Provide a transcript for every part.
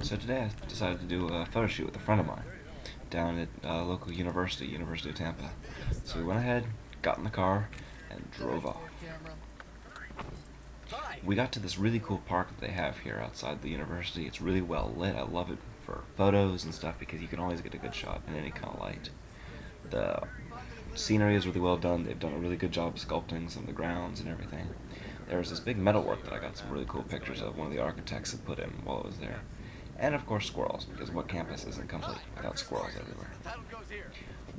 So today I decided to do a photo shoot with a friend of mine down at a local university, University of Tampa. So we went ahead, got in the car, and drove off. We got to this really cool park that they have here outside the university. It's really well lit. I love it for photos and stuff because you can always get a good shot in any kind of light. The scenery is really well done. They've done a really good job sculpting some of the grounds and everything. There was this big metalwork that I got some really cool pictures of one of the architects had put in while I was there. And of course squirrels, because what campus isn't complete without squirrels everywhere.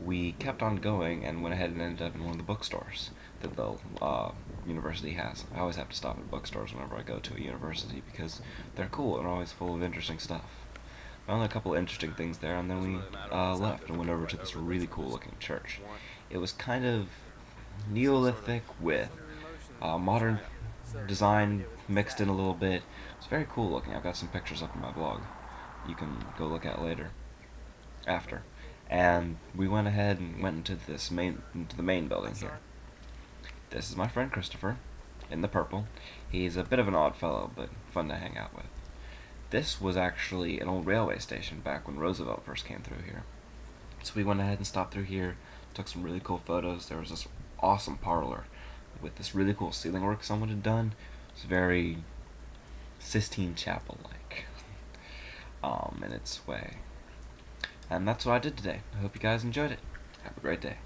We kept on going and went ahead and ended up in one of the bookstores that the uh, university has. I always have to stop at bookstores whenever I go to a university because they're cool and always full of interesting stuff. Found a couple interesting things there, and then we uh, left and went over to this really cool looking church. It was kind of Neolithic with uh, modern design mixed in a little bit. It's very cool looking. I've got some pictures up on my blog. You can go look at later. After. And we went ahead and went into this main into the main building here. This is my friend Christopher in the purple. He's a bit of an odd fellow, but fun to hang out with. This was actually an old railway station back when Roosevelt first came through here. So we went ahead and stopped through here, took some really cool photos. There was this awesome parlor with this really cool ceiling work someone had done. It's very Sistine Chapel like um, in its way. And that's what I did today. I hope you guys enjoyed it. Have a great day.